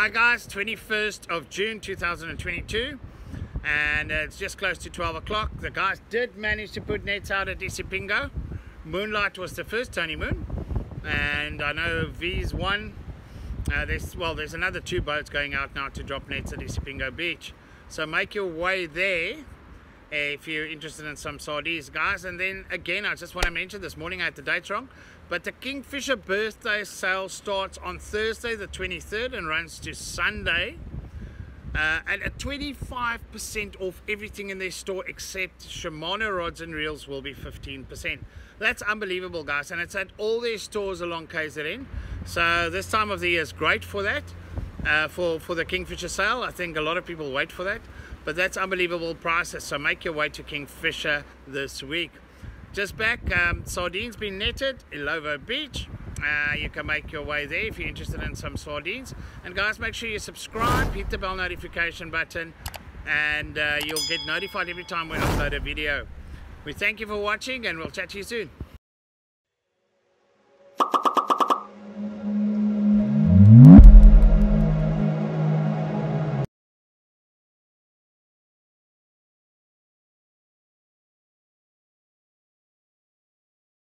Hi guys, 21st of June 2022 and it's just close to 12 o'clock. The guys did manage to put nets out at Isipingo. Moonlight was the first Tony Moon and I know V's one. Uh, there's, well, there's another two boats going out now to drop nets at Isipingo Beach. So make your way there if you're interested in some sardines guys and then again I just want to mention this morning I had the dates wrong but the Kingfisher birthday sale starts on Thursday the 23rd and runs to Sunday uh, and at 25% off everything in their store except Shimano rods and reels will be 15%. That's unbelievable guys and it's at all their stores along KZN. So this time of the year is great for that, uh, for, for the Kingfisher sale. I think a lot of people wait for that. But that's unbelievable prices. So make your way to Kingfisher this week. Just back, um, sardines being netted, Illovo Beach. Uh, you can make your way there if you're interested in some sardines. And guys, make sure you subscribe, hit the bell notification button, and uh, you'll get notified every time we upload a video. We thank you for watching, and we'll chat to you soon.